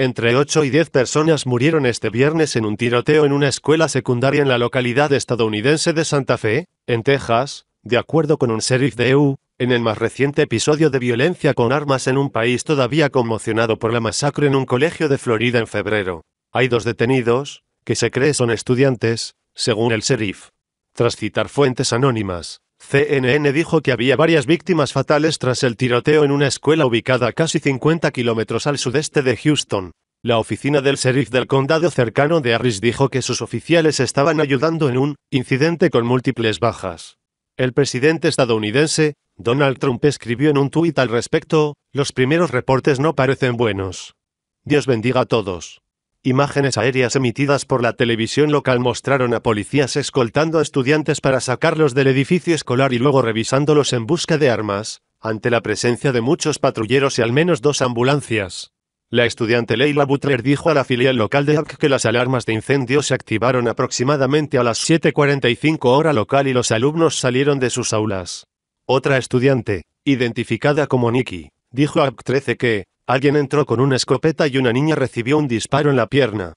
Entre 8 y 10 personas murieron este viernes en un tiroteo en una escuela secundaria en la localidad estadounidense de Santa Fe, en Texas, de acuerdo con un sheriff de EU, en el más reciente episodio de violencia con armas en un país todavía conmocionado por la masacre en un colegio de Florida en febrero. Hay dos detenidos, que se cree son estudiantes, según el sheriff. Tras citar fuentes anónimas, CNN dijo que había varias víctimas fatales tras el tiroteo en una escuela ubicada a casi 50 kilómetros al sudeste de Houston. La oficina del sheriff del condado cercano de Harris dijo que sus oficiales estaban ayudando en un incidente con múltiples bajas. El presidente estadounidense, Donald Trump, escribió en un tuit al respecto, los primeros reportes no parecen buenos. Dios bendiga a todos. Imágenes aéreas emitidas por la televisión local mostraron a policías escoltando a estudiantes para sacarlos del edificio escolar y luego revisándolos en busca de armas, ante la presencia de muchos patrulleros y al menos dos ambulancias. La estudiante Leila Butler dijo a la filial local de APC que las alarmas de incendio se activaron aproximadamente a las 7.45 hora local y los alumnos salieron de sus aulas. Otra estudiante, identificada como Nikki, dijo a APC 13 que, Alguien entró con una escopeta y una niña recibió un disparo en la pierna.